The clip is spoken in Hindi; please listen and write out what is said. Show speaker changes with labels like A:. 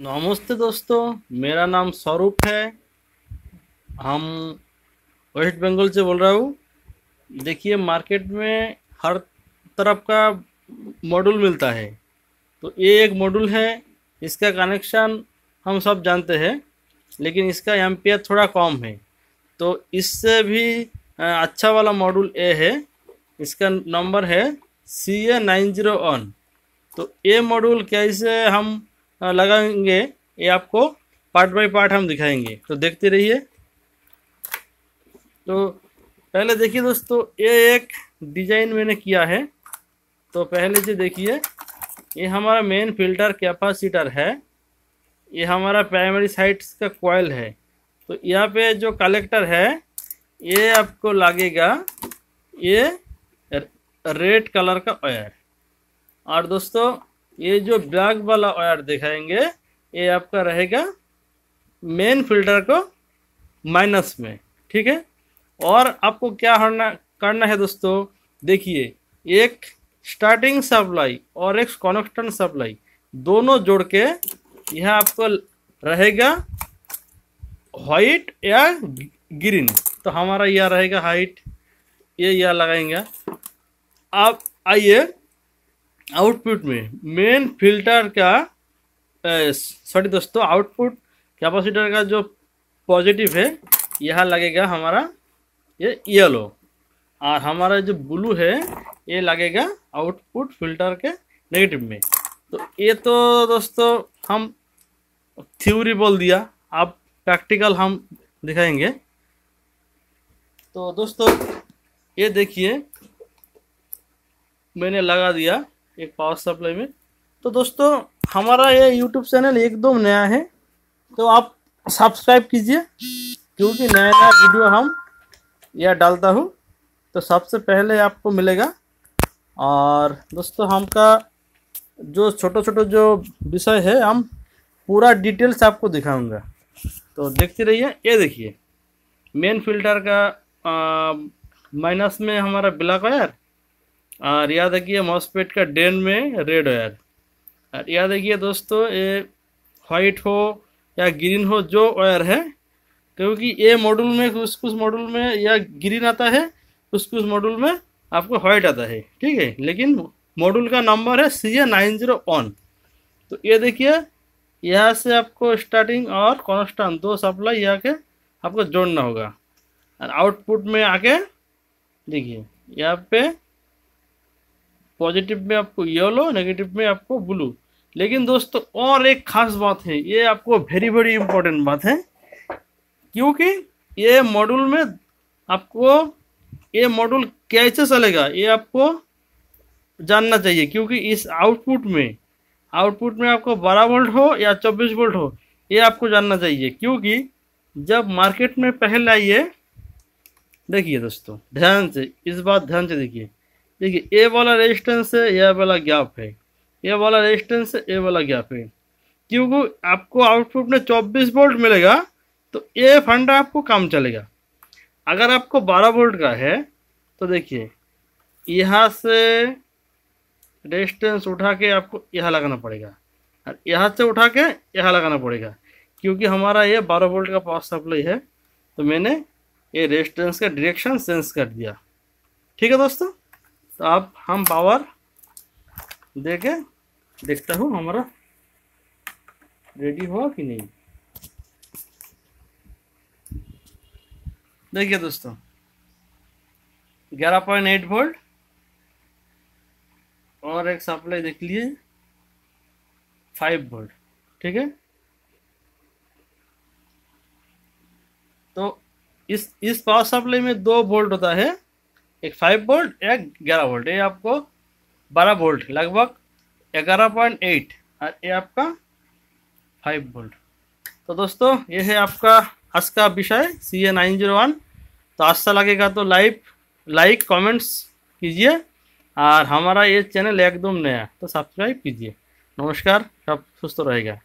A: नमस्ते दोस्तों, मेरा नाम स्वरूप है। हम वेस्ट बंगाल से बोल रहा हूँ। देखिए, मार्केट में हर तरफ़ का मॉड्यूल मिलता है। तो ये एक मॉड्यूल है, इसका कनेक्शन हम सब जानते हैं, लेकिन इसका एम्पियर थोड़ा कम है। तो इससे भी अच्छा वाला मॉड्यूल ए है, इसका नंबर है C A nine zero one. तो ये मॉड्यूल कैसे हम लगाएँगे, ये आपको पार्ट बाय पार्ट हम दिखाएँगे। तो देखते रहिए। तो पहले देखिए दोस्तों, ये एक डिज़ाइन मैंने किया है। तो पहले से देखिए, ये हमारा मेन फ़िल्टर कैपेसिटर है। ये हमारा प्राइमरी साइड्स का कॉयल है। तो यहाँ पे जो कलेक्टर है, ये आपको लगेगा, ये रेड कलर का वायर और दोस्तों ये जो ब्लैक वाला वायर दिखाएँगे, ये आपका रहेगा मेन फ़िल्टर को माइनस में, ठीक है? और आपको क्या करना करना है दोस्तों, देखिए, एक स्टार्टिंग सप्लाई और एक कॉन्स्टेंट सप्लाई दोनों जोड़ के यह आपको रहेगा वाइट या ग्रीन तो हमारा यह रहेगा हाइट ये यह लगाएँगे। आप आइए आउटपुट में मेन फ़िल्टर का सॉरी दोस्तों, आउटपुट कैपेसिटर का जो पॉजिटिव है, यह लगेगा हमारा ये येलो और हमारा जो ब्लू है, ये लगेगा आउटपुट फ़िल्टर के नेगेटिव में. तो ये तो दोस्तों, हम थ्योरी बोल दिया. आप प्रैक्टिकल हम दिखाएँगे. तो दोस्तों, ये देखिए, मैंने लगा दिया एक पावर सप्लाई में। तो दोस्तों, हमारा ये यूट्यूब चैनल एकदम नया है तो आप सब्सक्राइब कीजिए। क्योंकि नया नया वीडियो हम यह डालता हूँ तो सबसे पहले आपको मिलेगा। और दोस्तों, हमका जो छोटे छोटे जो विषय है, हम पूरा डिटेल्स आपको दिखाऊँगा। तो देखते रहिए, ये देखिए। मेन फ़िल्टर का माइनस में हमारा ब्लैक वायर और याद रखिए मॉसपेट का डेन में रेड वायर और याद रखिए दोस्तों, ये वाइट हो या ग्रीन हो, जो वायर है, क्योंकि ये मॉड्यूल में कुछ कुछ मॉड्यूल में या ग्रीन आता है कुछ कुछ मॉड्यूल में आपको वाइट आता है, ठीक है? लेकिन मॉड्यूल का नंबर है C A nine zero one तो ये देखिए, यहाँ से आपको स्टार्टिंग और कॉन्स्टेंट दो सप्लाई यहाँ के आपको जोड़ना होगा। और आउटपुट में आके देखिए, यहाँ पे पॉजिटिव में आपको येलो, नेगेटिव में आपको ब्लू। लेकिन दोस्तों, और एक खास बात है, ये आपको वेरी वेरी इंपॉर्टेंट बात है, क्योंकि ये मॉड्यूल में आपको, ये मॉड्यूल कैसे चलेगा, ये आपको जानना चाहिए, क्योंकि इस आउटपुट में आउटपुट में आपको 12 वोल्ट हो या 24 वोल्ट हो, ये आपको जानना चाहिए, क्योंकि जब मार्केट में पहले आइए, देखिए दोस्तों, ध्यान से, इस बात ध्यान से देखिए देखिए, ए वाला रेजिस्टेंस है, यह वाला गैप है। ये वाला रेजिस्टेंस है, ए वाला गैप है। क्योंकि आपको आउटपुट में 24 वोल्ट मिलेगा तो ये फंडा आपको काम चलेगा। अगर आपको 12 वोल्ट का है तो देखिए, यहाँ से रेजिस्टेंस उठा के आपको यहाँ लगाना पड़ेगा। और यहाँ से उठा के यहाँ लगाना पड़ेगा। क्योंकि हमारा ये 12 वोल्ट का पावर सप्लाई है तो मैंने ये रेजिस्टेंस का डायरेक्शन सेंस कर दिया। ठीक है दोस्तों? तो अब हम पावर दे के देखता हूँ हमारा रेडी हुआ कि नहीं। देखिए दोस्तों 11.8 वोल्ट और एक सप्लाई देख लिए फाइव वोल्ट ठीक है? तो इस इस पावर सप्लाई में दो वोल्ट होता है। एक फाइव वोल्ट एक ग्यारह वोल्ट ये आपको बारह वोल्ट लगभग ग्यारह पॉइंट एट और ये आपका फाइव वोल्ट तो दोस्तों, ये है आपका आज का विषय C A nine zero one तो अच्छा लगेगा तो लाइव लाइक कमेंट्स कीजिए, और हमारा ये चैनल एकदम नया तो सब्सक्राइब कीजिए। नमस्कार, सब सुस्त रहेगा।